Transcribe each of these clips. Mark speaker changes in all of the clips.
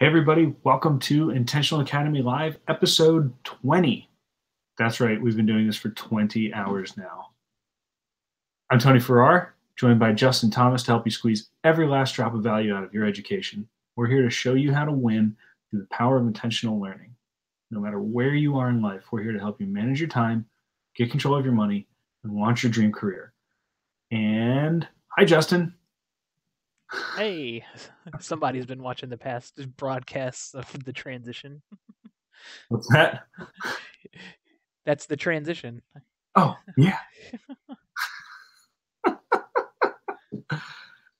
Speaker 1: Hey, everybody, welcome to Intentional Academy Live, episode 20. That's right, we've been doing this for 20 hours now. I'm Tony Ferrar, joined by Justin Thomas to help you squeeze every last drop of value out of your education. We're here to show you how to win through the power of intentional learning. No matter where you are in life, we're here to help you manage your time, get control of your money, and launch your dream career. And hi, Justin.
Speaker 2: Hey, somebody's been watching the past broadcasts of the transition.
Speaker 1: What's that?
Speaker 2: That's the transition.
Speaker 1: Oh, yeah.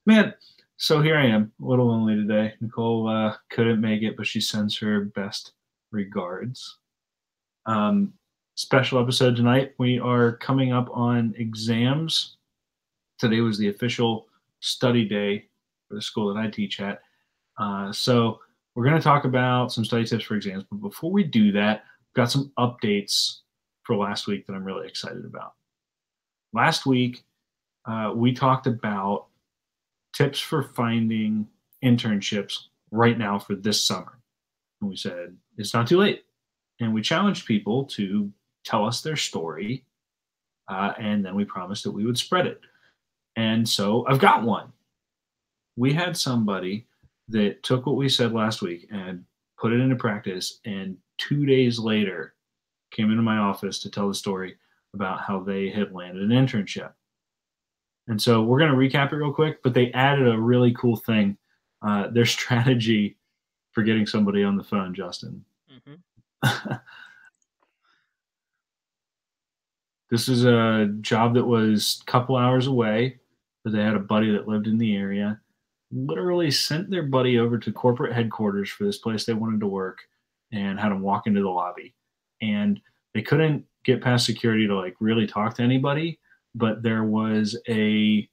Speaker 1: Man, so here I am, a little lonely today. Nicole uh, couldn't make it, but she sends her best regards. Um, special episode tonight. We are coming up on exams. Today was the official study day for the school that I teach at. Uh, so we're going to talk about some study tips for exams. But before we do that, I've got some updates for last week that I'm really excited about. Last week, uh, we talked about tips for finding internships right now for this summer. And we said, it's not too late. And we challenged people to tell us their story. Uh, and then we promised that we would spread it. And so I've got one we had somebody that took what we said last week and put it into practice and two days later came into my office to tell the story about how they had landed an internship. And so we're going to recap it real quick but they added a really cool thing. Uh, their strategy for getting somebody on the phone justin. Mm-hmm. this is a job that was a couple hours away but they had a buddy that lived in the area literally sent their buddy over to corporate headquarters for this place they wanted to work and had him walk into the lobby. And they couldn't get past security to like really talk to anybody, but there was a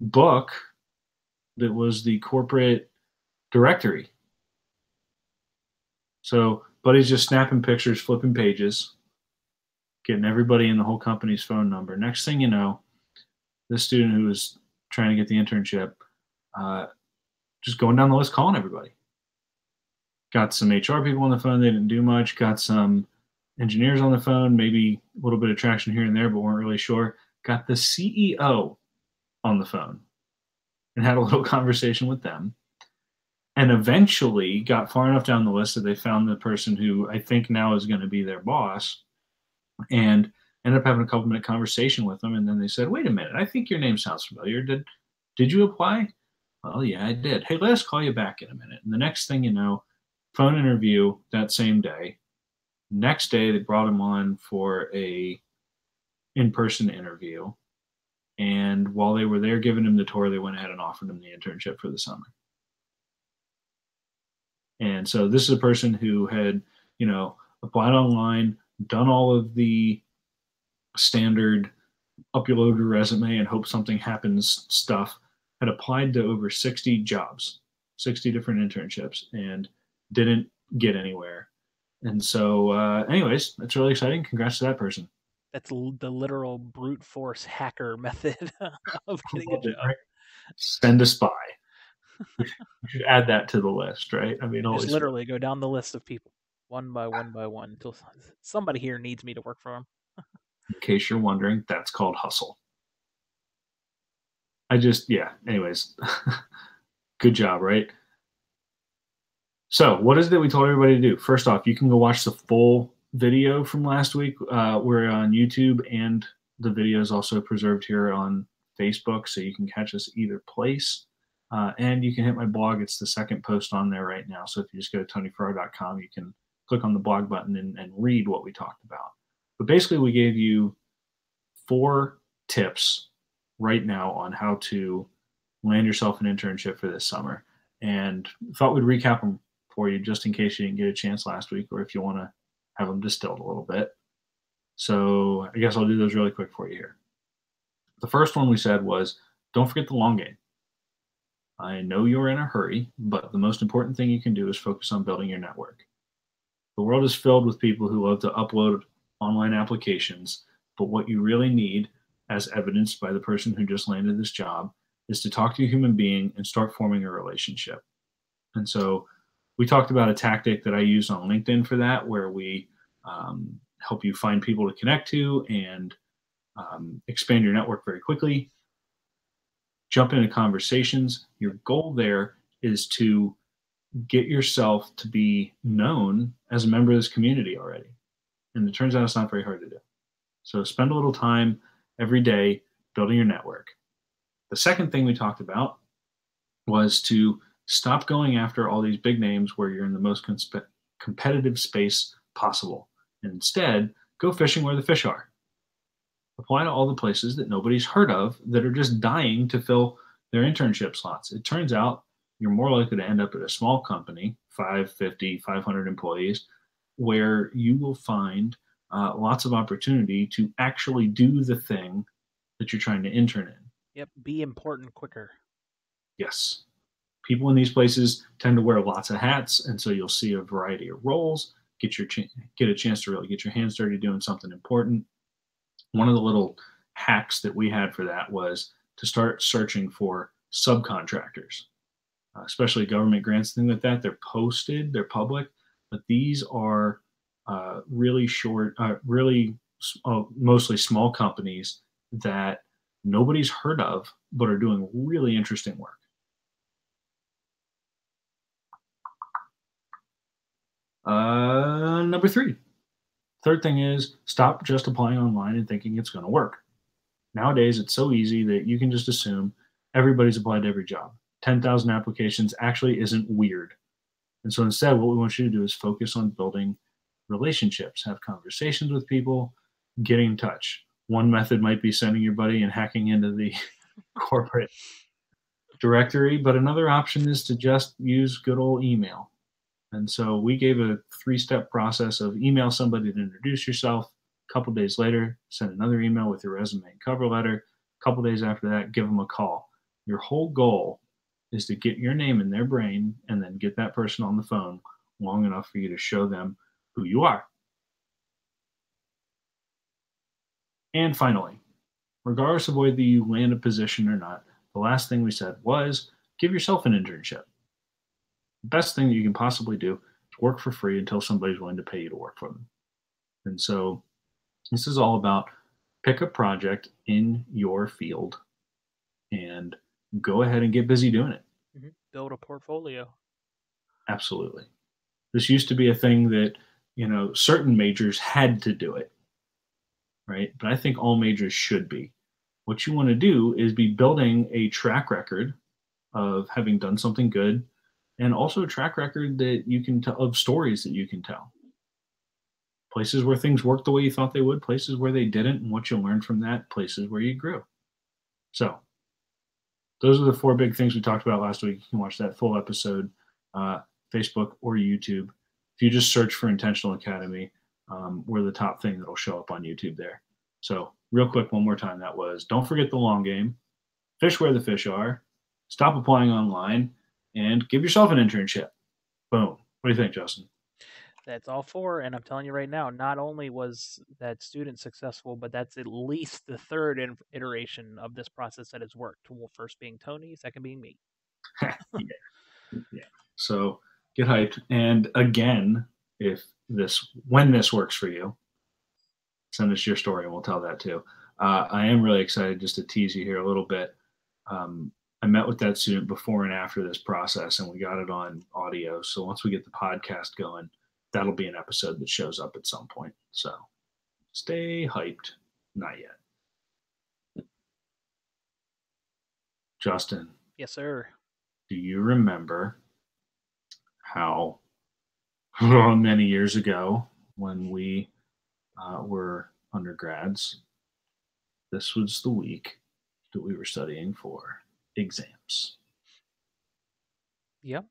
Speaker 1: book that was the corporate directory. So Buddy's just snapping pictures, flipping pages, getting everybody in the whole company's phone number. Next thing you know, this student who was trying to get the internship uh, just going down the list, calling everybody. Got some HR people on the phone. They didn't do much. Got some engineers on the phone, maybe a little bit of traction here and there, but weren't really sure. Got the CEO on the phone and had a little conversation with them. And eventually got far enough down the list that they found the person who I think now is going to be their boss and ended up having a couple minute conversation with them. And then they said, wait a minute, I think your name sounds familiar. Did, did you apply? Well, yeah, I did. Hey, let us call you back in a minute. And the next thing you know, phone interview that same day. Next day, they brought him on for a in-person interview. And while they were there giving him the tour, they went ahead and offered him the internship for the summer. And so this is a person who had, you know, applied online, done all of the standard upload your resume and hope something happens stuff had applied to over 60 jobs, 60 different internships, and didn't get anywhere. And so, uh, anyways, that's really exciting. Congrats to that person.
Speaker 2: That's the literal brute force hacker method of getting a job. Right?
Speaker 1: Send a spy. we should add that to the list, right? I mean,
Speaker 2: always Just literally go down the list of people one by one by one until somebody here needs me to work for them.
Speaker 1: In case you're wondering, that's called hustle. I just, yeah, anyways, good job, right? So, what is it we told everybody to do? First off, you can go watch the full video from last week. Uh, we're on YouTube, and the video is also preserved here on Facebook, so you can catch us either place. Uh, and you can hit my blog. It's the second post on there right now. So if you just go to tonyferrar.com, you can click on the blog button and, and read what we talked about. But basically, we gave you four tips right now on how to land yourself an internship for this summer. And thought we'd recap them for you just in case you didn't get a chance last week or if you want to have them distilled a little bit. So I guess I'll do those really quick for you here. The first one we said was don't forget the long game. I know you're in a hurry, but the most important thing you can do is focus on building your network. The world is filled with people who love to upload online applications, but what you really need as evidenced by the person who just landed this job, is to talk to a human being and start forming a relationship. And so we talked about a tactic that I use on LinkedIn for that, where we um, help you find people to connect to and um, expand your network very quickly. Jump into conversations. Your goal there is to get yourself to be known as a member of this community already. And it turns out it's not very hard to do. So spend a little time every day building your network. The second thing we talked about was to stop going after all these big names where you're in the most conspe- competitive space possible. And instead, go fishing where the fish are. Apply to all the places that nobody's heard of that are just dying to fill their internship slots. It turns out you're more likely to end up at a small company, 550, 500 employees, where you will find uh, lots of opportunity to actually do the thing that you're trying to intern in.
Speaker 2: Yep, be important quicker.
Speaker 1: Yes. People in these places tend to wear lots of hats, and so you'll see a variety of roles. Get your ch- get a chance to really get your hands dirty doing something important. One of the little hacks that we had for that was to start searching for subcontractors, uh, especially government grants, things like that. They're posted, they're public, but these are uh, really short, uh, really uh, mostly small companies that nobody's heard of, but are doing really interesting work. Uh, number three. Third thing is stop just applying online and thinking it's going to work. Nowadays, it's so easy that you can just assume everybody's applied to every job. 10,000 applications actually isn't weird. And so instead, what we want you to do is focus on building relationships, have conversations with people, get in touch. One method might be sending your buddy and hacking into the corporate directory, but another option is to just use good old email. And so we gave a three step process of email somebody to introduce yourself. A couple days later, send another email with your resume and cover letter. A couple days after that, give them a call. Your whole goal is to get your name in their brain and then get that person on the phone long enough for you to show them who you are. And finally, regardless of whether you land a position or not, the last thing we said was give yourself an internship. The best thing that you can possibly do is work for free until somebody's willing to pay you to work for them. And so this is all about pick a project in your field and go ahead and get busy doing it.
Speaker 2: Mm-hmm. Build a portfolio.
Speaker 1: Absolutely. This used to be a thing that, you know, certain majors had to do it right? But I think all majors should be. What you want to do is be building a track record of having done something good and also a track record that you can tell of stories that you can tell. Places where things worked the way you thought they would, places where they didn't, and what you learned from that, places where you grew. So, those are the four big things we talked about last week. You can watch that full episode, uh, Facebook or YouTube. If you just search for Intentional Academy, um, we're the top thing that'll show up on YouTube there. So, real quick, one more time that was don't forget the long game, fish where the fish are, stop applying online, and give yourself an internship. Boom. What do you think, Justin?
Speaker 2: That's all four. And I'm telling you right now, not only was that student successful, but that's at least the third iteration of this process that has worked. First being Tony, second being me.
Speaker 1: yeah. yeah. So get hyped. And again, if this when this works for you send us your story and we'll tell that too. Uh, i am really excited just to tease you here a little bit. Um, i met with that student before and after this process and we got it on audio. So once we get the podcast going that'll be an episode that shows up at some point. So stay hyped. Not yet. Justin
Speaker 2: yes sir.
Speaker 1: do you remember how many years ago when we uh, were undergrads. This was the week that we were studying for exams.
Speaker 2: Yep.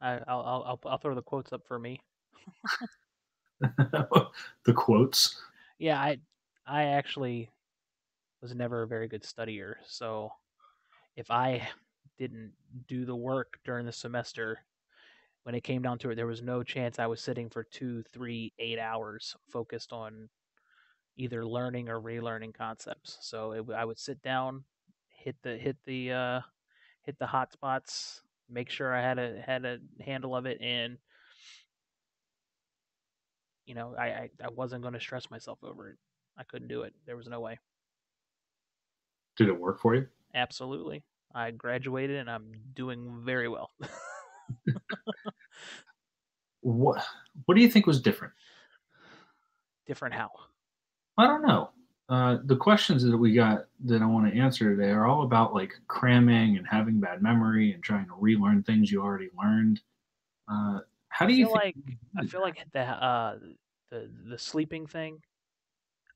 Speaker 2: I, will I'll, I'll, throw the quotes up for me.
Speaker 1: the quotes.
Speaker 2: Yeah, I I actually was never a very good studier, so if I didn't do the work during the semester, when it came down to it, there was no chance I was sitting for two, three, eight hours focused on either learning or relearning concepts. So it, I would sit down, hit the hit the uh, hit the hot spots, make sure I had a had a handle of it, and you know, I I, I wasn't going to stress myself over it. I couldn't do it. There was no way.
Speaker 1: Did it work for you?
Speaker 2: Absolutely. I graduated and I'm doing very well.
Speaker 1: what What do you think was different?
Speaker 2: Different how?
Speaker 1: I don't know. Uh, the questions that we got that I want to answer today are all about like cramming and having bad memory and trying to relearn things you already learned. Uh, how do you
Speaker 2: feel like I feel like the uh, the the sleeping thing.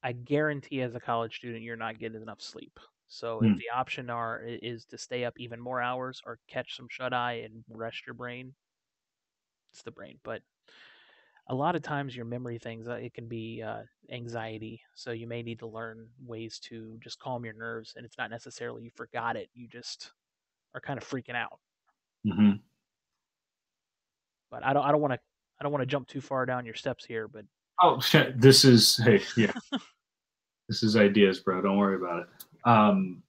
Speaker 2: I guarantee, as a college student, you're not getting enough sleep. So if
Speaker 1: Hmm.
Speaker 2: the option are is to stay up even more hours or catch some shut eye and rest your brain, it's the brain. But a lot of times your memory things uh, it can be uh, anxiety so you may need to learn ways to just calm your nerves and it's not necessarily you forgot it you just are kind of freaking out
Speaker 1: hmm
Speaker 2: but i don't i don't want to i don't want to jump too far down your steps here but
Speaker 1: Oh, shit, this is hey, yeah, this is ideas, bro. Don't worry about it. Um,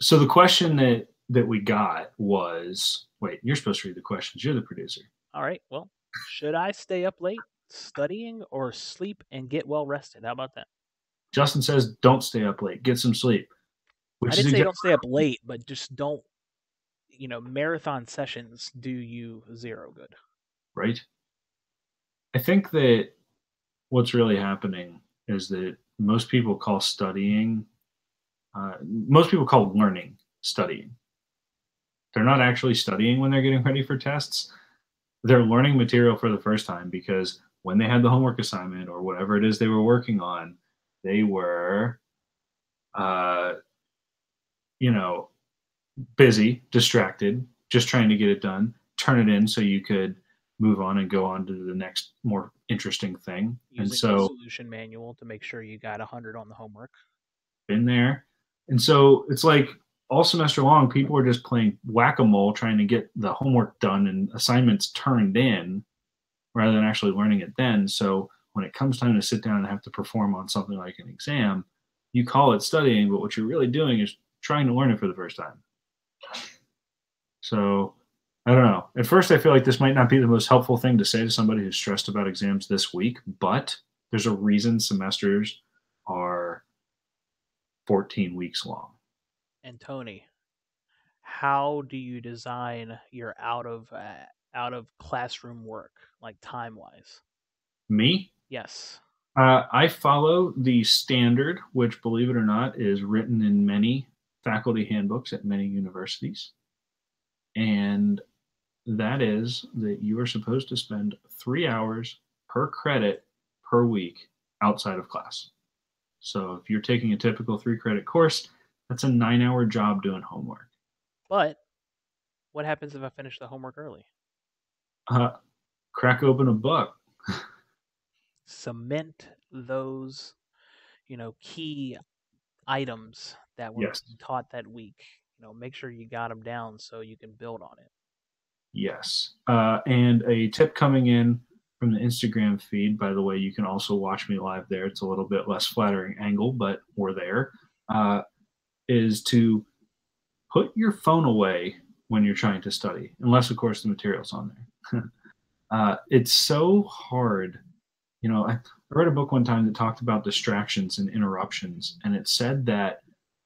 Speaker 1: so the question that that we got was, wait, you're supposed to read the questions. You're the producer.
Speaker 2: All right well should i stay up late studying or sleep and get well rested how about that
Speaker 1: Justin says, don't stay up late. Get some sleep.
Speaker 2: i didn't say don't stay up late but just don't you know marathon sessions do you zero good
Speaker 1: right? I think that what's really happening is that most people call studying, uh, most people call learning studying. They're not actually studying when they're getting ready for tests. They're learning material for the first time because when they had the homework assignment or whatever it is they were working on, they were, uh, you know, busy, distracted, just trying to get it done, turn it in so you could move on and go on to the next more interesting thing.
Speaker 2: using
Speaker 1: and
Speaker 2: the
Speaker 1: so
Speaker 2: solution manual to make sure you got 100 on the homework
Speaker 1: been there. And so it's like all semester long, people are just playing whack a mole trying to get the homework done and assignments turned in rather than actually learning it then. So when it comes time to sit down and have to perform on something like an exam, you call it studying, but what you're really doing is trying to learn it for the first time. So I don't know. At first, I feel like this might not be the most helpful thing to say to somebody who's stressed about exams this week, but there's a reason semesters are 14 weeks long.
Speaker 2: And Tony, how do you design your out of uh, out of classroom work, like time wise?
Speaker 1: Me,
Speaker 2: Yes.
Speaker 1: uh, I follow the standard, which, believe it or not, is written in many faculty handbooks at many universities. And that is that you are supposed to spend three hours per credit per week outside of class. So if you're taking a typical three credit course, that's a nine hour job doing homework.
Speaker 2: But what happens if I finish the homework early?
Speaker 1: Uh, crack open a book.
Speaker 2: Cement those, you know, key items that were
Speaker 1: Yes.
Speaker 2: taught that week. You know, make sure you got them down so you can build on it.
Speaker 1: Yes. Uh, and a tip coming in from the Instagram feed, by the way, you can also watch me live there. It's a little bit less flattering angle, but we're there. Uh, is to put your phone away when you're trying to study, unless, of course, the material's on there. uh, it's so hard. You know, I, I read a book one time that talked about distractions and interruptions, and it said that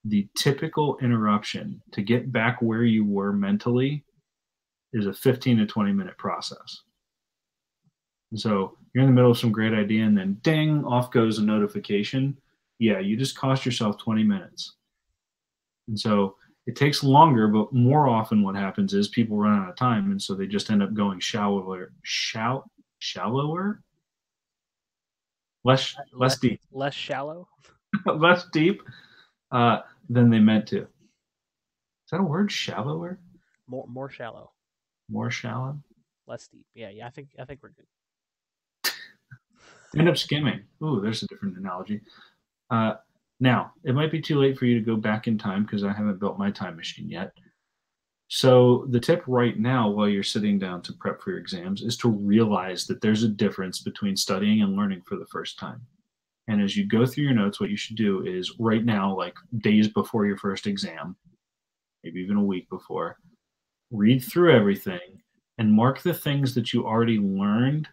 Speaker 1: the typical interruption to get back where you were mentally is a 15 to 20 minute process. And so you're in the middle of some great idea and then ding, off goes a notification. Yeah, you just cost yourself 20 minutes. And so it takes longer, but more often what happens is people run out of time. And so they just end up going shallower, shall, shallower, less, less deep,
Speaker 2: Less shallow.
Speaker 1: less deep uh, than they meant to. Is that a word? Shallower?
Speaker 2: More more shallow.
Speaker 1: More shallow?
Speaker 2: Less deep. Yeah, yeah. I think I think we're good.
Speaker 1: end up skimming. Ooh, there's a different analogy. Uh, now, it might be too late for you to go back in time because I haven't built my time machine yet. So, the tip right now, while you're sitting down to prep for your exams, is to realize that there's a difference between studying and learning for the first time. And as you go through your notes, what you should do is right now, like days before your first exam, maybe even a week before, read through everything and mark the things that you already learned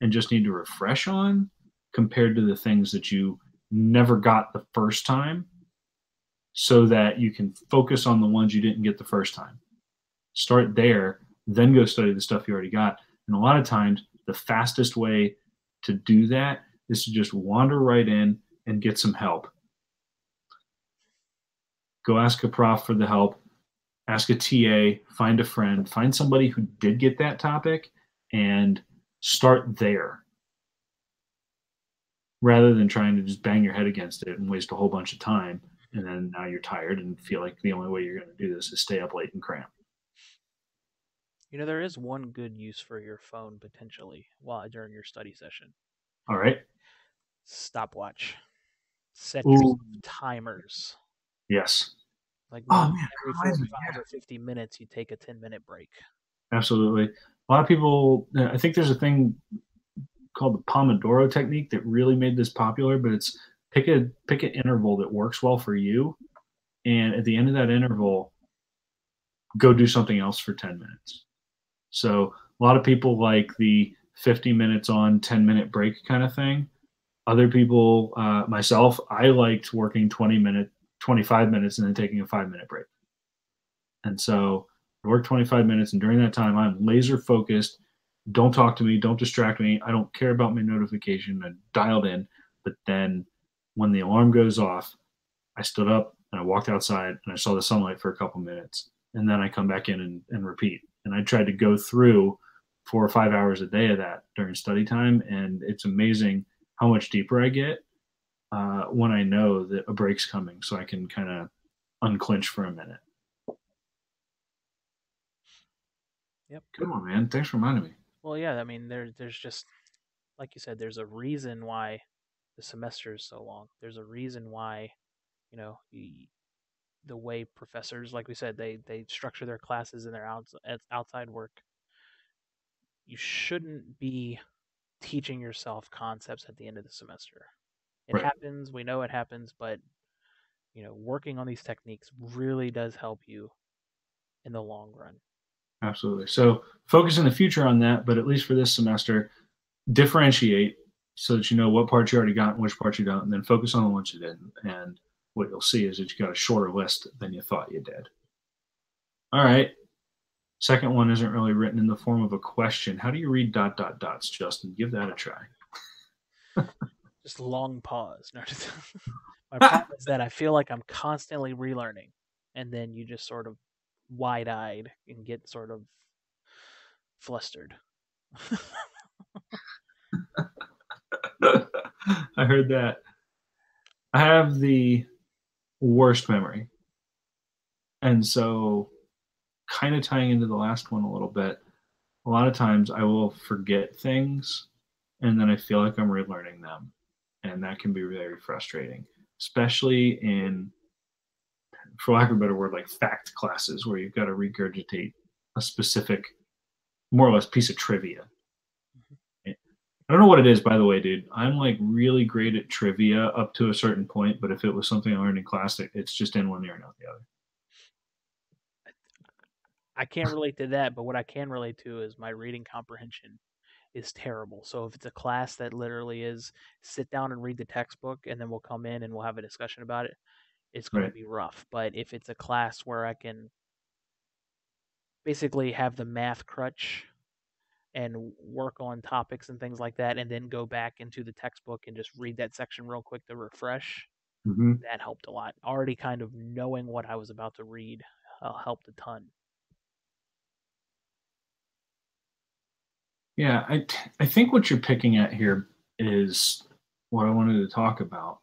Speaker 1: and just need to refresh on compared to the things that you never got the first time so that you can focus on the ones you didn't get the first time. Start there, then go study the stuff you already got. And a lot of times, the fastest way to do that is to just wander right in and get some help. Go ask a prof for the help, ask a TA, find a friend, find somebody who did get that topic, and start there rather than trying to just bang your head against it and waste a whole bunch of time and then now you're tired and feel like the only way you're going to do this is stay up late and cram.
Speaker 2: You know there is one good use for your phone potentially while during your study session.
Speaker 1: All right.
Speaker 2: Stopwatch. Set timers.
Speaker 1: Yes.
Speaker 2: Like oh, man, every 45 yeah. or 50 minutes you take a 10 minute break.
Speaker 1: Absolutely. A lot of people uh, i think there's a thing called the pomodoro technique that really made this popular but it's pick a pick an interval that works well for you. And at the end of that interval go do something else for 10 minutes. So a lot of people like the 50 minutes on 10 minute break kind of thing. Other people uh, myself i liked working 20 minute 25 minutes and then taking a five minute break. And so i work 25 minutes and during that time i'm laser focused don't talk to me don't distract me i don't care about my notification i dialed in but then when the alarm goes off, I stood up and I walked outside and I saw the sunlight for a couple minutes. And then I come back in and, and repeat. And I tried to go through four or five hours a day of that during study time. And it's amazing how much deeper I get uh, when I know that a break's coming so I can kind of unclench for a minute.
Speaker 2: Yep.
Speaker 1: Good one, man. Thanks for reminding me.
Speaker 2: Well, yeah, I mean, there, there's just, like you said, there's a reason why the semester is so long. There's a reason why, you know, the, the way professors, like we said, they they structure their classes and their outs, outside work. You shouldn't be teaching yourself concepts at the end of the semester. It right. happens. We know it happens, but you know, working on these techniques really does help you in the long run.
Speaker 1: Absolutely. So focus in the future on that, but at least for this semester, differentiate so that you know what parts you already got and which parts you don't, and then focus on the ones you didn't. And what you'll see is that you got a shorter list than you thought you did. All right. Second one isn't really written in the form of a question. How do you read dot dot dots, Justin? Give that a try.
Speaker 2: just long pause. My problem is that I feel like I'm constantly relearning, and then you just sort of wide eyed and get sort of flustered.
Speaker 1: I heard that. I have the worst memory. And so, kind of tying into the last one a little bit, a lot of times I will forget things and then I feel like I'm relearning them. And that can be very frustrating, especially in, for lack of a better word, like fact classes where you've got to regurgitate a specific, more or less piece of trivia mm-hmm. I don't know what it is, by the way, dude. I'm like really great at trivia up to a certain point, but if it was something I learned in class, it's just in one ear and out the other.
Speaker 2: I can't relate to that, but what I can relate to is my reading comprehension is terrible. So if it's a class that literally is sit down and read the textbook and then we'll come in and we'll have a discussion about it, it's going right. to be rough. But if it's a class where I can basically have the math crutch and work on topics and things like that, and then go back into the textbook and just read that section real quick to refresh. Mm-hmm. That helped a lot. Already kind of knowing what I was about to read uh, helped a ton.
Speaker 1: Yeah, I I think what you're picking at here is what I wanted to talk about,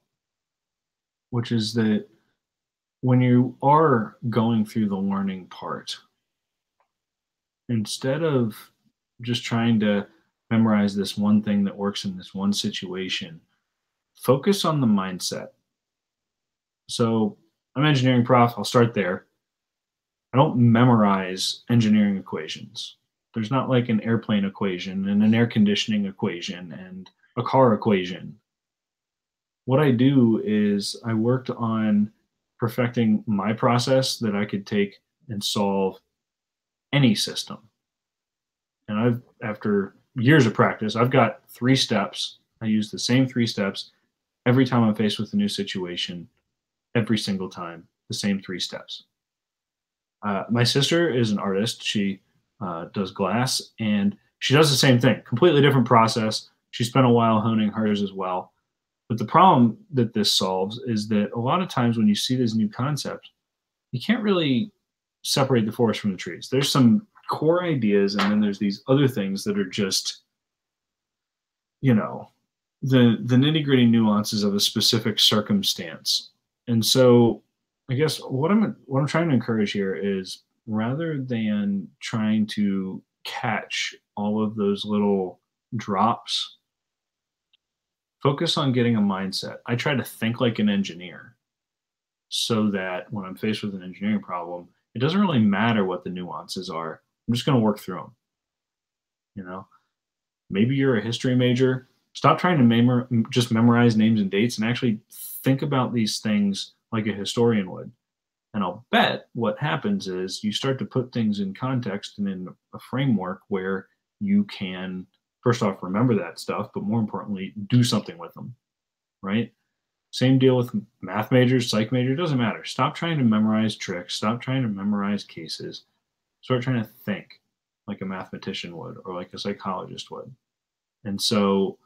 Speaker 1: which is that when you are going through the learning part, instead of just trying to memorize this one thing that works in this one situation. Focus on the mindset. So I'm engineering prof. I'll start there. I don't memorize engineering equations. There's not like an airplane equation and an air conditioning equation and a car equation. What I do is I worked on perfecting my process that I could take and solve any system. And I've, after years of practice, I've got three steps. I use the same three steps every time I'm faced with a new situation, every single time, the same three steps. Uh, my sister is an artist. She uh, does glass and she does the same thing, completely different process. She spent a while honing hers as well. But the problem that this solves is that a lot of times when you see this new concept, you can't really separate the forest from the trees. There's some core ideas, and then there's these other things that are just, you know, the the nitty gritty nuances of a specific circumstance. And so, I guess what I'm what I'm trying to encourage here is rather than trying to catch all of those little drops, focus on getting a mindset. I try to think like an engineer so that when I'm faced with an engineering problem, it doesn't really matter what the nuances are. I'm just going to work through them. You know, maybe you're a history major. Stop trying to mem- just memorize names and dates and actually think about these things like a historian would. And I'll bet what happens is you start to put things in context and in a framework where you can, first off, remember that stuff, but more importantly, do something with them, right? Same deal with math majors, psych major, doesn't matter. Stop trying to memorize tricks, stop trying to memorize cases, start trying to think like a mathematician would or like a psychologist would. And so,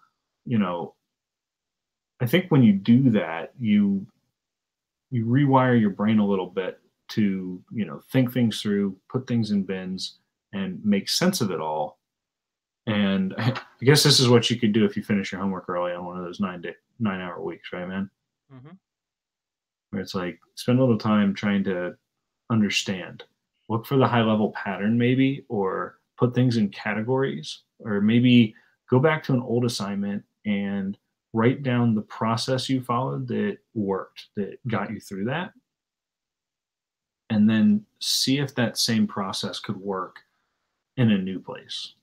Speaker 1: you know, I think when you do that, you you rewire your brain a little bit to, you know, think things through, put things in bins and make sense of it all. And I guess this is what you could do if you finish your homework early on one of those nine day, nine hour weeks, right, man? Mm-hmm. Where it's like spend a little time trying to understand, look for the high level pattern, maybe, or put things in categories, or maybe go back to an old assignment and write down the process you followed that worked, that got you through that. And then see if that same process could work in a new place.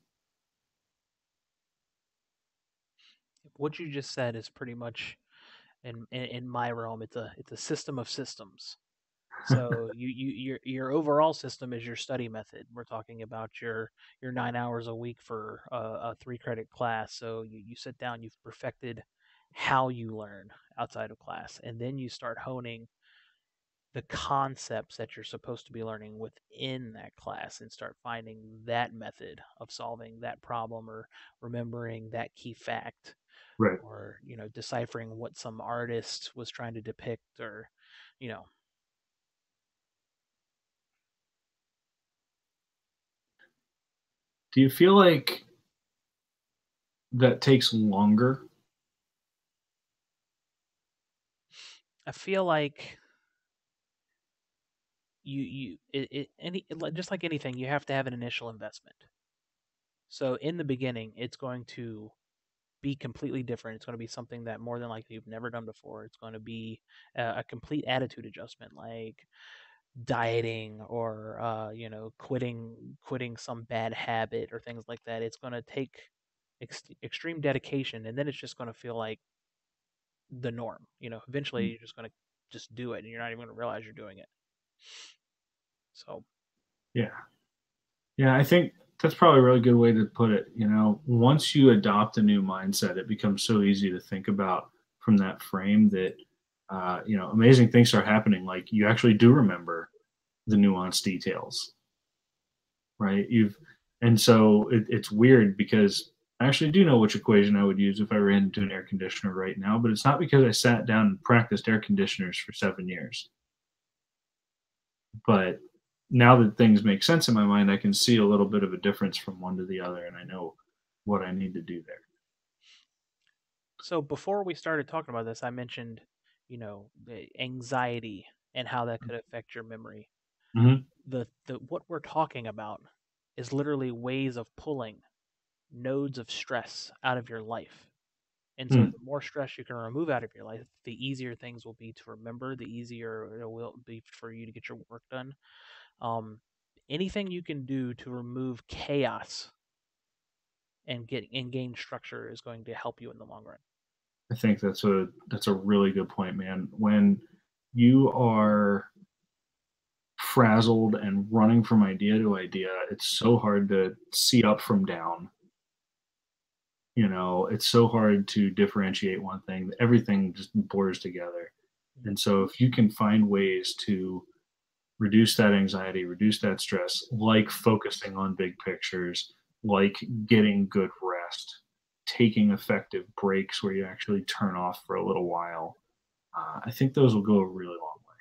Speaker 2: What you just said is pretty much in, in, in my realm, it's a it's a system of systems. So you, you your your overall system is your study method. We're talking about your your nine hours a week for a, a three credit class. So you, you sit down, you've perfected how you learn outside of class, and then you start honing the concepts that you're supposed to be learning within that class and start finding that method of solving that problem or remembering that key fact
Speaker 1: right.
Speaker 2: or you know deciphering what some artist was trying to depict or you know.
Speaker 1: Do you feel like that takes longer?
Speaker 2: I feel like you you it, it any just like anything you have to have an initial investment. So in the beginning it's going to be completely different. It's going to be something that more than likely you've never done before. It's going to be a, a complete attitude adjustment, like dieting or uh, you know quitting quitting some bad habit or things like that. It's going to take ex- extreme dedication, and then it's just going to feel like the norm. You know, eventually mm. you're just going to just do it, and you're not even going to realize you're doing it. So,
Speaker 1: yeah, yeah, I think that's probably a really good way to put it. You know, once you adopt a new mindset, it becomes so easy to think about from that frame that, uh, you know, amazing things are happening. Like you actually do remember the nuanced details, right? You've, and so it, it's weird because I actually do know which equation I would use if I ran into an air conditioner right now, but it's not because I sat down and practiced air conditioners for seven years. But now that things make sense in my mind, I can see a little bit of a difference from one to the other, and I know what I need to do there.
Speaker 2: So before we started talking about this, I mentioned, you know, anxiety and how that could affect your memory. Mm-hmm. The the what we're talking about is literally ways of pulling nodes of stress out of your life. And so, mm. the more stress you can remove out of your life, the easier things will be to remember, the easier it will be for you to get your work done. Um, anything you can do to remove chaos and get and gain structure is going to help you in the long run.
Speaker 1: I think that's a that's a really good point, man. When you are frazzled and running from idea to idea. It's so hard to see up from down. You know, it's so hard to differentiate one thing. Everything just blurs together. And so if you can find ways to reduce that anxiety, reduce that stress, like focusing on big pictures, like getting good rest, taking effective breaks where you actually turn off for a little while, uh, I think those will go a really long way.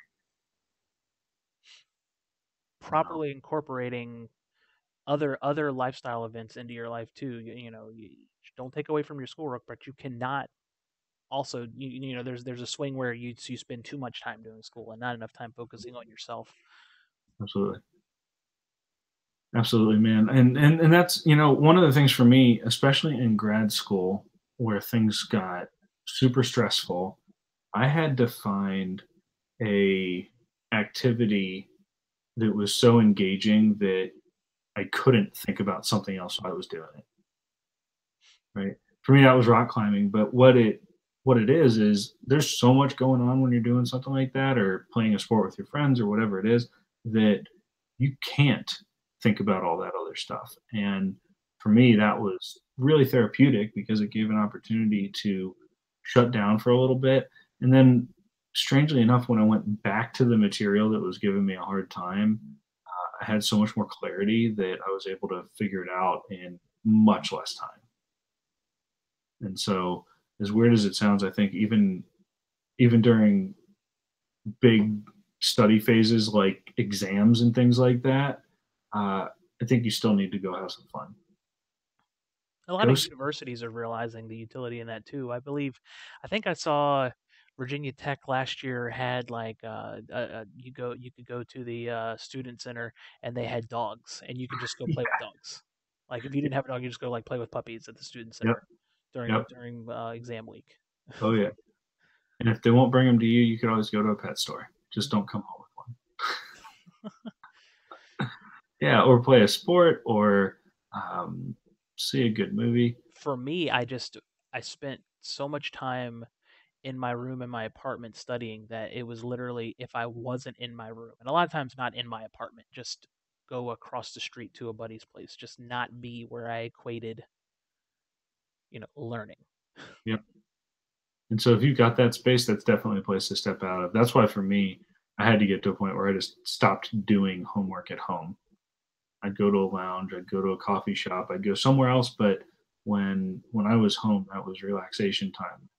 Speaker 2: Properly incorporating other other lifestyle events into your life too. You, you know, you don't take away from your schoolwork, but you cannot also you, you know there's there's a swing where you you spend too much time doing school and not enough time focusing on yourself.
Speaker 1: Absolutely. Absolutely, man. And and and that's, you know, one of the things for me, especially in grad school where things got super stressful, I had to find a activity that was so engaging that I couldn't think about something else while I was doing it. Right? For me that was rock climbing, but what it what it is is there's so much going on when you're doing something like that or playing a sport with your friends or whatever it is that you can't think about all that other stuff. And for me, that was really therapeutic because it gave an opportunity to shut down for a little bit. And then, strangely enough, when I went back to the material that was giving me a hard time, uh, I had so much more clarity that I was able to figure it out in much less time. And so, as weird as it sounds, I think even even during big study phases like exams and things like that, uh, I think you still need to go have some fun.
Speaker 2: A lot go of universities are realizing the utility in that too. I believe, I think I saw Virginia Tech last year had like uh, uh, uh, you go you could go to the uh, student center and they had dogs and you could just go play yeah. with dogs. Like if you didn't have a dog, you just go like play with puppies at the student center yep. During yep. during uh, exam week.
Speaker 1: oh yeah, and if they won't bring them to you, you could always go to a pet store. Just don't come home with one. yeah, or play a sport or um, see a good movie.
Speaker 2: For me, I just I spent so much time in my room in my apartment studying that it was literally if I wasn't in my room, and a lot of times not in my apartment, just go across the street to a buddy's place, just not be where I equated, you know, learning.
Speaker 1: Yep. And so if you've got that space, that's definitely a place to step out of. That's why for me, I had to get to a point where I just stopped doing homework at home. I'd go to a lounge, I'd go to a coffee shop, I'd go somewhere else. But when when I was home, that was relaxation time.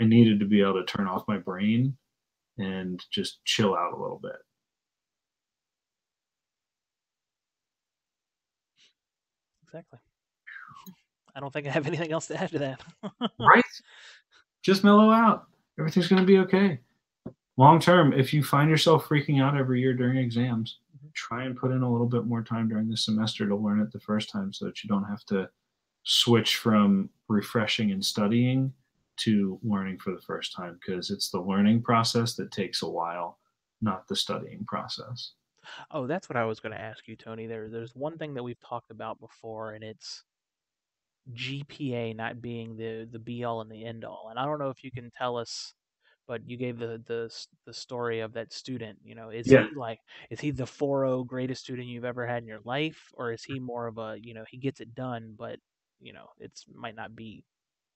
Speaker 1: I needed to be able to turn off my brain and just chill out a little bit.
Speaker 2: Exactly. I don't think I have anything else to add to that.
Speaker 1: right? Just mellow out. Everything's going to be okay. Long term, if you find yourself freaking out every year during exams, mm-hmm. try and put in a little bit more time during the semester to learn it the first time so that you don't have to switch from refreshing and studying to learning for the first time because it's the learning process that takes a while, not the studying process.
Speaker 2: Oh, that's what I was going to ask you, Tony. There, there's one thing that we've talked about before, and it's GPA not being the the be all and the end all. And I don't know if you can tell us but you gave the the the story of that student. You know, is yeah. he like is he the 4.0 greatest student you've ever had in your life, or is he more of a you know he gets it done, but you know it's might not be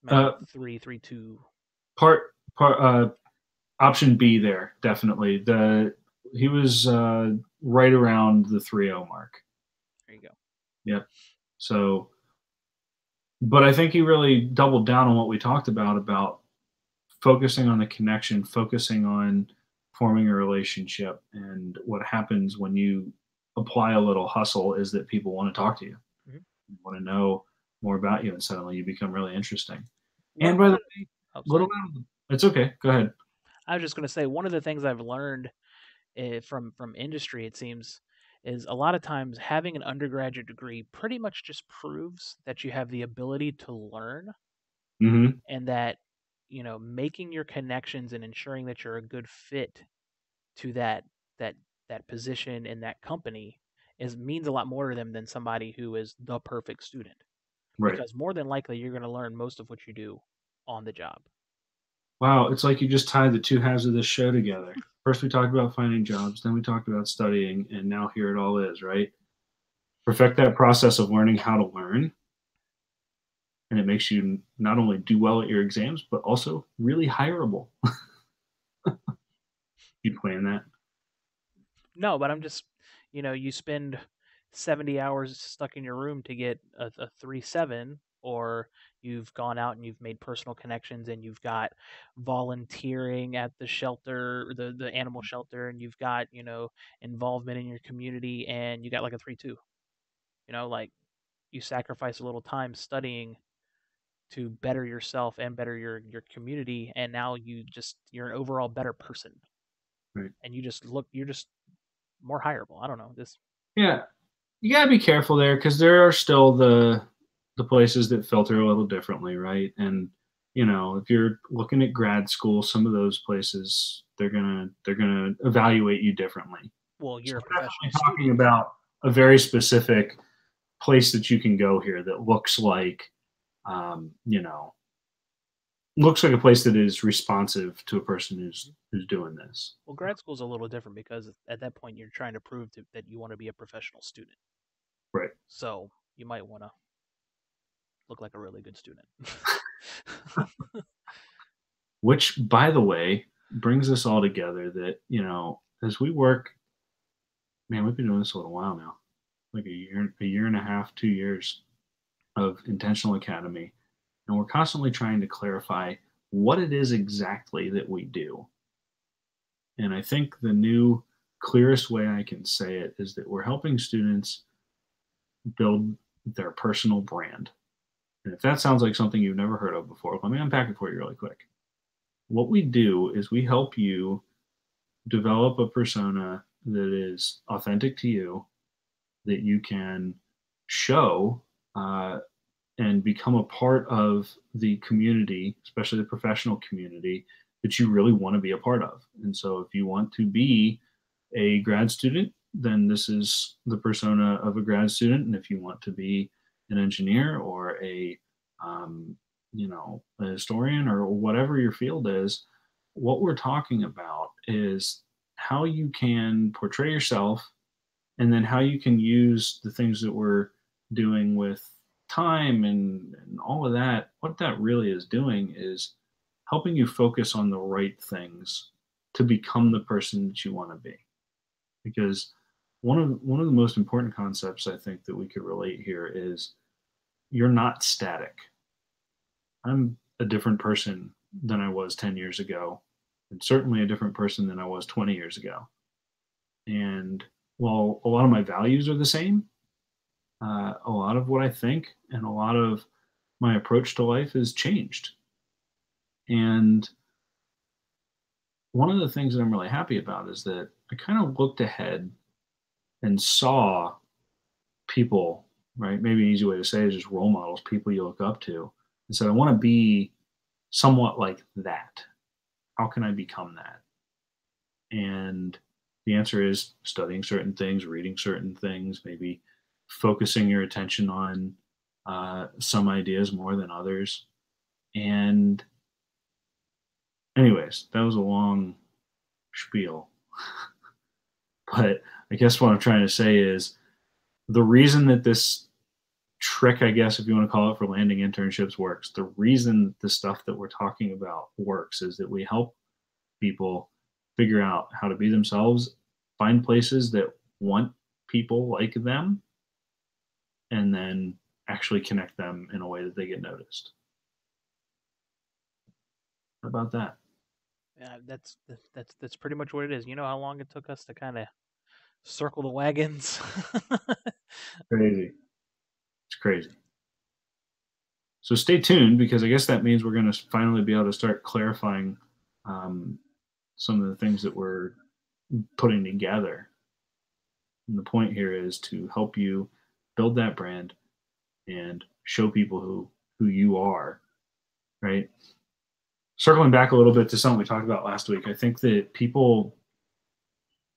Speaker 2: might uh, three three two.
Speaker 1: Part part uh, option B there definitely the he was uh, right around the 3.0 mark.
Speaker 2: There you go.
Speaker 1: Yep. So, but I think he really doubled down on what we talked about about focusing on the connection, focusing on forming a relationship. And what happens when you apply a little hustle is that people want to talk to you, mm-hmm. want to know more about you, and suddenly you become really interesting. and by the way, little it's okay. Go ahead.
Speaker 2: I was just going to say one of the things I've learned uh, from from industry, it seems, is a lot of times having an undergraduate degree pretty much just proves that you have the ability to learn,
Speaker 1: mm-hmm.
Speaker 2: and that you know making your connections and ensuring that you're a good fit to that that that position in that company is means a lot more to them than somebody who is the perfect student
Speaker 1: right.
Speaker 2: because more than likely you're going to learn most of what you do on the job
Speaker 1: Wow, it's like you just tied the two halves of this show together. First, we talked about finding jobs, then we talked about studying, and now here it all is, right? Perfect that process of learning how to learn. And it makes you not only do well at your exams, but also really hireable. you plan that?
Speaker 2: No, but I'm just, you know, you spend 70 hours stuck in your room to get a, a 3 7 or you've gone out and you've made personal connections and you've got volunteering at the shelter the the animal mm-hmm. shelter and you've got you know involvement in your community and you got like a 3-2 you know like you sacrifice a little time studying to better yourself and better your your community and now you just you're an overall better person.
Speaker 1: Right.
Speaker 2: And you just look you're just more hireable. I don't know this
Speaker 1: yeah. You gotta be careful there because there are still the the places that filter a little differently, right? And you know, if you're looking at grad school, some of those places they're gonna they're gonna evaluate you differently.
Speaker 2: Well, you're
Speaker 1: so
Speaker 2: a professional.
Speaker 1: talking about a very specific place that you can go here that looks like, um, you know, looks like a place that is responsive to a person who's who's doing this.
Speaker 2: Well, grad school is a little different because at that point you're trying to prove to, that you want to be a professional student.
Speaker 1: Right.
Speaker 2: So you might want to look like a really good student.
Speaker 1: Which, by the way, brings us all together that, you know, as we work, man, we've been doing this a little while now, like a year, a year and a half, two years of Intentional Academy. And we're constantly trying to clarify what it is exactly that we do. And I think the new, clearest way I can say it is that we're helping students build their personal brand. And if that sounds like something you've never heard of before, let me unpack it for you really quick. What we do is we help you develop a persona that is authentic to you, that you can show uh, and become a part of the community, especially the professional community that you really want to be a part of. And so if you want to be a grad student, then this is the persona of a grad student. And if you want to be an engineer or a um, you know a historian or whatever your field is what we're talking about is how you can portray yourself and then how you can use the things that we're doing with time and, and all of that. What that really is doing is helping you focus on the right things to become the person that you want to be. Because one of one of the most important concepts i think that we could relate here is you're not static. I'm a different person than I was 10 years ago, and certainly a different person than I was 20 years ago. And while a lot of my values are the same, uh, a lot of what I think and a lot of my approach to life has changed. And one of the things that I'm really happy about is that I kind of looked ahead and saw people right? Maybe an easy way to say is just role models, people you look up to. And said, I want to be somewhat like that. How can I become that? And the answer is studying certain things, reading certain things, maybe focusing your attention on uh, some ideas more than others. And, anyways, that was a long spiel. but I guess what I'm trying to say is the reason that this trick, I guess, if you want to call it, for landing internships works. The reason the stuff that we're talking about works is that we help people figure out how to be themselves, find places that want people like them, and then actually connect them in a way that they get noticed. How about that?
Speaker 2: Yeah, that's that's that's pretty much what it is. You know how long it took us to kind of circle the wagons.
Speaker 1: Crazy. It's crazy. So stay tuned because I guess that means we're going to finally be able to start clarifying um, some of the things that we're putting together. And the point here is to help you build that brand and show people who who you are, right? Circling back a little bit to something we talked about last week, I think that people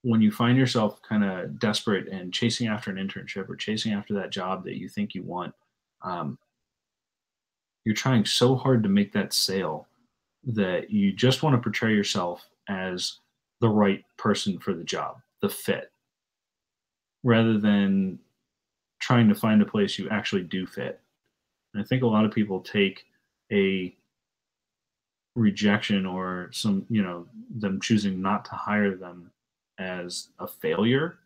Speaker 1: when you find yourself kind of desperate and chasing after an internship or chasing after that job that you think you want, um, you're trying so hard to make that sale that you just want to portray yourself as the right person for the job, the fit, rather than trying to find a place you actually do fit. And I think a lot of people take a rejection or some, you know, them choosing not to hire them as a failure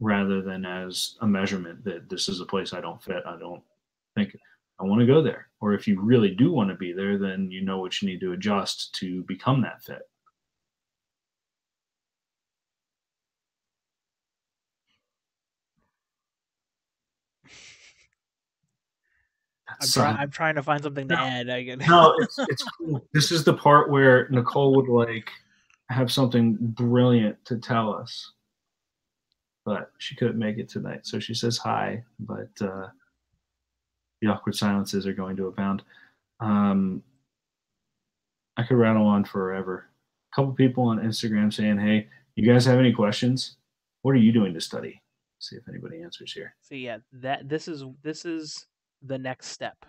Speaker 1: rather than as a measurement that this is a place I don't fit. I don't think I want to go there. Or if you really do want to be there, then you know what you need to adjust to become that fit.
Speaker 2: I'm, try- I'm trying to find something to no, add. I
Speaker 1: no, it's, it's cool. This is the part where Nicole would like have something brilliant to tell us, but she couldn't make it tonight. So she says hi, but uh, the awkward silences are going to abound. Um, I could rattle on forever. A couple people on Instagram saying, "Hey, you guys have any questions? What are you doing to study?" See if anybody answers here.
Speaker 2: So yeah, that this is this is the next step.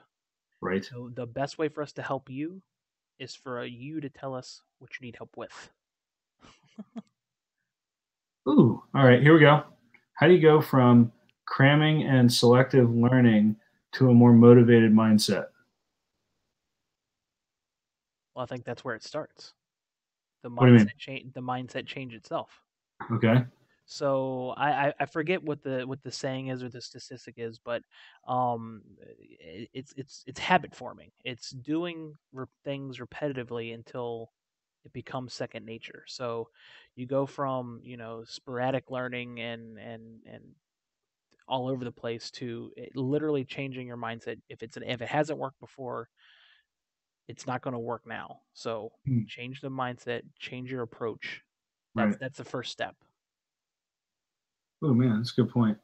Speaker 1: Right.
Speaker 2: So the best way for us to help you is for you to tell us what you need help with.
Speaker 1: Ooh, all right, here we go. How do you go from cramming and selective learning to a more motivated mindset?
Speaker 2: Well, I think that's where it starts. The mindset change. The mindset change itself.
Speaker 1: Okay.
Speaker 2: So I, I forget what the what the saying is or the statistic is, but um, it's it's it's habit forming. It's doing re- things repetitively until it becomes second nature. So you go from you know sporadic learning and and and all over the place to literally changing your mindset. If it's an, if it hasn't worked before, it's not going to work now. So mm. change the mindset, change your approach. That's right. that's the first step.
Speaker 1: Oh man, that's a good point.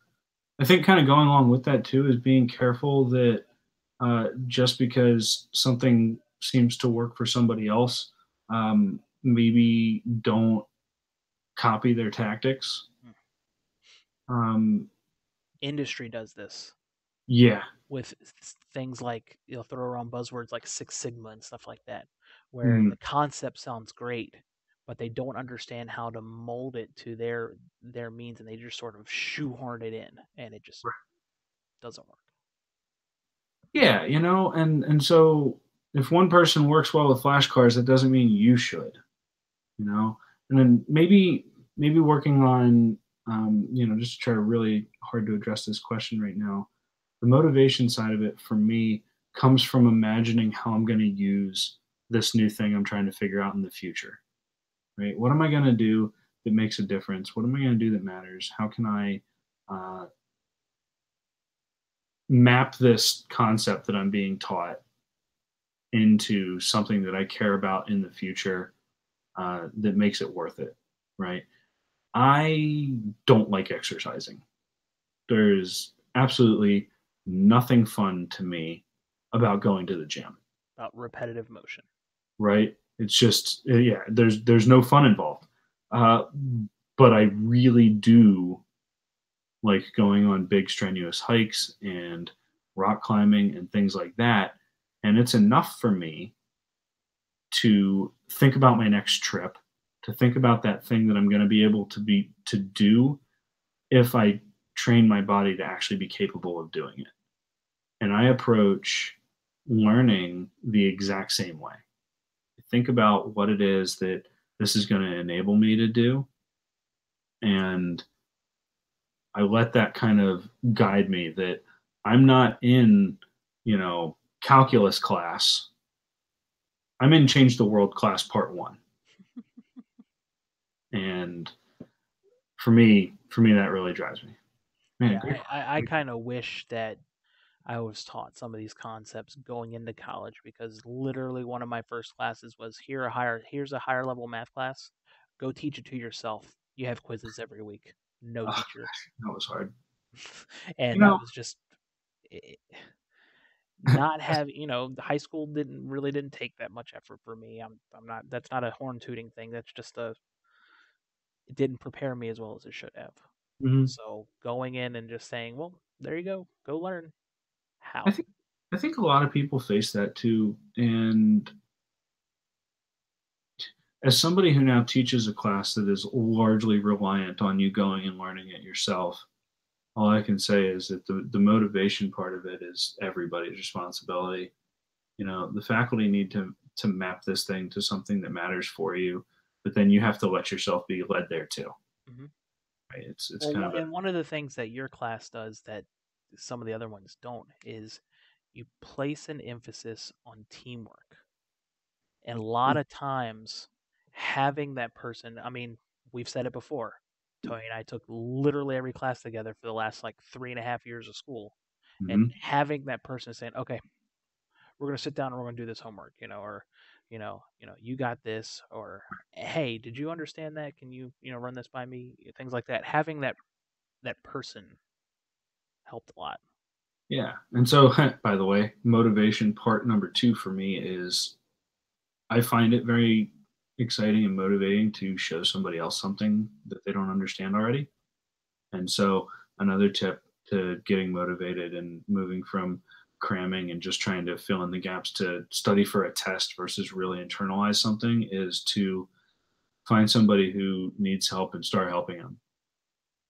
Speaker 1: I think kind of going along with that too is being careful that uh, just because something seems to work for somebody else, um, maybe don't copy their tactics. Hmm. Um,
Speaker 2: Industry does this.
Speaker 1: Yeah.
Speaker 2: With things like you'll throw around buzzwords like Six Sigma and stuff like that, where mm. the concept sounds great, but they don't understand how to mold it to their their means and they just sort of shoehorn it in and it just doesn't work
Speaker 1: yeah you know and and so if one person works well with flashcards that doesn't mean you should you know and then maybe maybe working on um, you know just to try to really hard to address this question right now the motivation side of it for me comes from imagining how i'm going to use this new thing i'm trying to figure out in the future right? What am I going to do that makes a difference? What am I going to do that matters? How can I uh, map this concept that I'm being taught into something that I care about in the future uh, that makes it worth it, right? I don't like exercising. There's absolutely nothing fun to me about going to the gym.
Speaker 2: About repetitive motion.
Speaker 1: Right? It's just yeah, there's there's no fun involved. Uh, but I really do like going on big strenuous hikes and rock climbing and things like that. And it's enough for me to think about my next trip, to think about that thing that I'm going to be able to be to do if I train my body to actually be capable of doing it. And I approach learning the exact same way think about what it is that this is going to enable me to do. And I let that kind of guide me that I'm not in, you know, calculus class. I'm in Change the World class part one. and for me, for me, that really drives me.
Speaker 2: Man, yeah, I, I, I kind of wish that I was taught some of these concepts going into college because literally one of my first classes was here a higher here's a higher level math class. Go teach it to yourself. You have quizzes every week. No oh, teacher.
Speaker 1: That was hard.
Speaker 2: and you know, that was just it, not have you know high school didn't really didn't take that much effort for me. I'm I'm not that's not a horn tooting thing. That's just a it didn't prepare me as well as it should have. Mm-hmm. So going in and just saying, well, there you go, go learn. How?
Speaker 1: I think I think a lot of people face that too, and as somebody who now teaches a class that is largely reliant on you going and learning it yourself, all I can say is that the, the motivation part of it is everybody's responsibility. You know, the faculty need to to map this thing to something that matters for you, but then you have to let yourself be led there too. Mm-hmm.
Speaker 2: Right? It's it's well, kind of and a, one of the things that your class does that some of the other ones don't is you place an emphasis on teamwork. And a lot mm. of times having that person, I mean, we've said it before. Tony and I took literally every class together for the last like three and a half years of school. Mm-hmm. And having that person saying, okay, we're going to sit down and we're going to do this homework, you know, or, you know, you know, you got this, or, hey, did you understand that? Can you, you know, run this by me? Things like that. Having that, that person helped a lot.
Speaker 1: Yeah. And so, by the way, motivation part number two for me is I find it very exciting and motivating to show somebody else something that they don't understand already. And so, another tip to getting motivated and moving from cramming and just trying to fill in the gaps to study for a test versus really internalize something is to find somebody who needs help and start helping them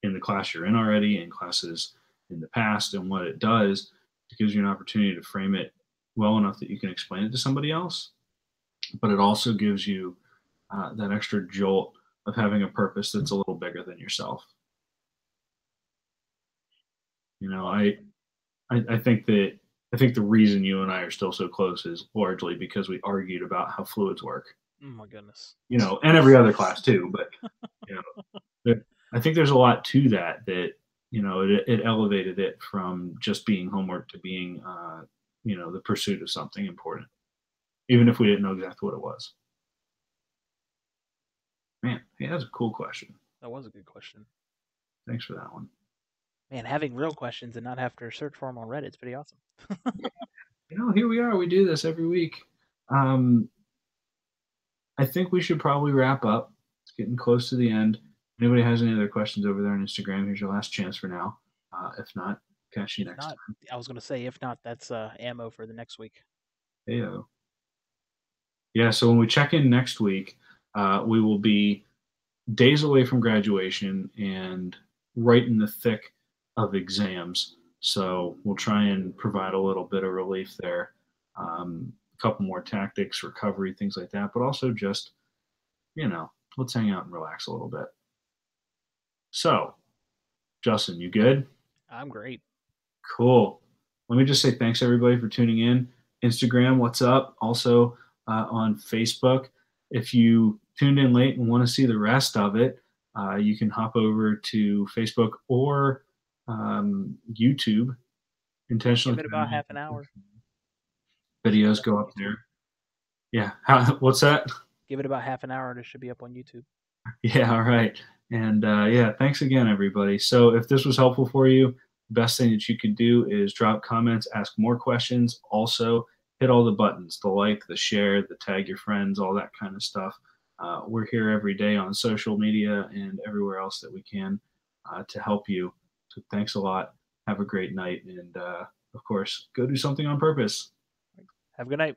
Speaker 1: in the class you're in already, in classes in the past. And what it does, it gives you an opportunity to frame it well enough that you can explain it to somebody else. But it also gives you uh, that extra jolt of having a purpose that's a little bigger than yourself. You know, I, I, I think that I think the reason you and I are still so close is largely because we argued about how fluids work.
Speaker 2: Oh my goodness.
Speaker 1: You know, and every other class too, but you know, there, I think there's a lot to that that you know it, it elevated it from just being homework to being uh, you know the pursuit of something important, even if we didn't know exactly what it was. Man, hey, that's a cool question.
Speaker 2: That was a good question.
Speaker 1: Thanks for that one.
Speaker 2: Man, having real questions and not have to search for them on Reddit is pretty awesome.
Speaker 1: you know, here we are. We do this every week. Um, I think we should probably wrap up. It's getting close to the end. Anybody has any other questions over there on Instagram? Here's your last chance for now. Uh, if not, catch you if next
Speaker 2: not,
Speaker 1: time.
Speaker 2: I was going to say, if not, that's uh, ammo for the next week.
Speaker 1: Heyo. Yeah, so when we check in next week, uh, we will be days away from graduation and right in the thick of exams. So we'll try and provide a little bit of relief there. Um, a couple more tactics, recovery, things like that, but also just, you know, let's hang out and relax a little bit. So, Justin, you good?
Speaker 2: I'm great.
Speaker 1: Cool. Let me just say thanks everybody for tuning in. Instagram, what's up? Also uh, on Facebook. If you tuned in late and want to see the rest of it, uh, you can hop over to Facebook or um, YouTube.
Speaker 2: Intentionally. Give it about half an hour.
Speaker 1: Videos go up there. Yeah. How, what's that?
Speaker 2: Give it about half an hour and it should be up on YouTube.
Speaker 1: Yeah. All right. And uh, yeah, thanks again, everybody. So if this was helpful for you, best thing that you could do is drop comments, ask more questions. Also, hit all the buttons the like, the share, the tag your friends, all that kind of stuff. Uh, we're here every day on social media and everywhere else that we can uh, to help you. So thanks a lot. Have a great night. And uh, of course, go do something on purpose.
Speaker 2: Have a good night.